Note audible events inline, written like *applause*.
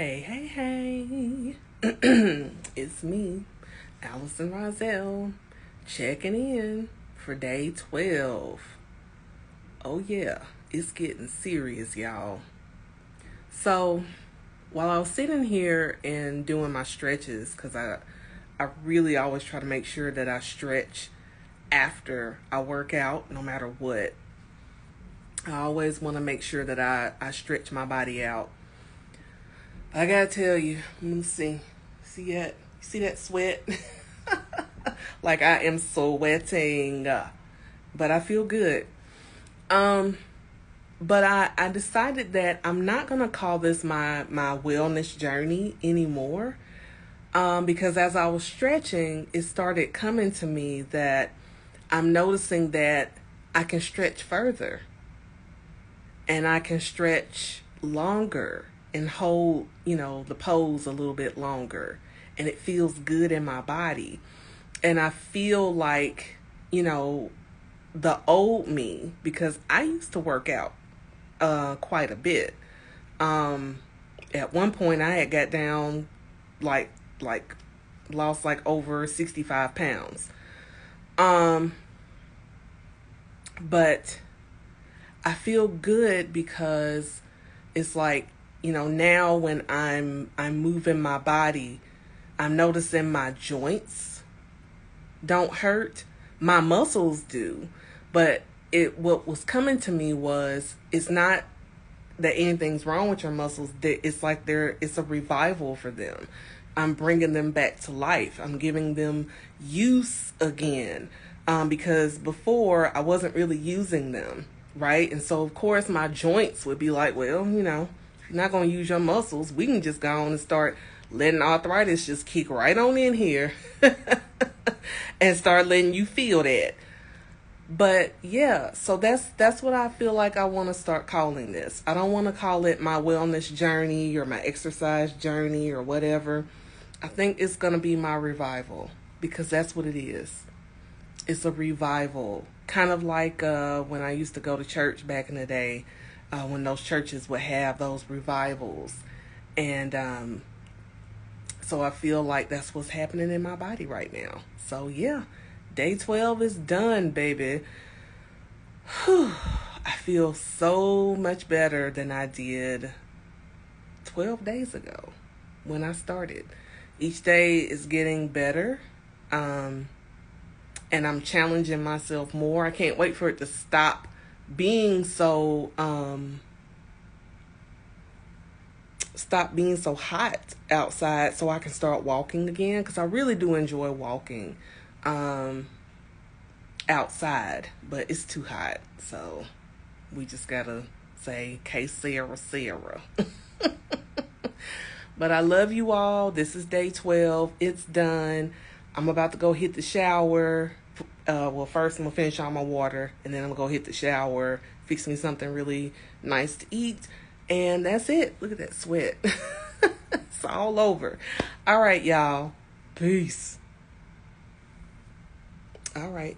Hey, hey, hey. *clears throat* it's me, Allison Rozzel, checking in for day 12. Oh, yeah, it's getting serious, y'all. So, while I was sitting here and doing my stretches, because I, I really always try to make sure that I stretch after I work out, no matter what. I always want to make sure that I, I stretch my body out. I gotta tell you, let me see. See that? See that sweat? *laughs* like I am sweating, but I feel good. Um, but I I decided that I'm not gonna call this my my wellness journey anymore. Um, because as I was stretching, it started coming to me that I'm noticing that I can stretch further and I can stretch longer and hold, you know, the pose a little bit longer and it feels good in my body. And I feel like, you know, the old me because I used to work out uh quite a bit. Um at one point I had got down like like lost like over 65 pounds. Um but I feel good because it's like you know now when i'm i'm moving my body i'm noticing my joints don't hurt. My muscles do. But it what was coming to me was it's not that anything's wrong with your muscles. It's like there it's a revival for them. I'm bringing them back to life. I'm giving them use again. Um, because before i wasn't really using them right? And so of course my joints would be like well you know not to use your muscles, we can just go on and start letting arthritis just kick right on in here *laughs* and start letting you feel that. But yeah, so that's that's what I feel like I want to start calling this. I don't want to call it my wellness journey or my exercise journey or whatever. I think it's going to be my revival because that's what it is. It's a revival, kind of like uh, when I used to go to church back in the day uh, when those churches would have those revivals. And um, so I feel like that's what's happening in my body right now. So, yeah, day 12 is done, baby. Whew, *sighs* I feel so much better than I did 12 days ago when I started. Each day is getting better. Um, and I'm challenging myself more. I can't wait for it to stop being so um stop being so hot outside so I can start walking again because I really do enjoy walking um outside, but it's too hot. So we just gotta say Que Sera Sera. *laughs* but I love you all. This is day 12. It's done. I'm about to go hit the shower uh, well, first I'm gonna finish all my water, and then I'm gonna go hit the shower, fix me something really nice to eat, and that's it. Look at that sweat. *laughs* it's all over. All right, y'all. Peace. All right.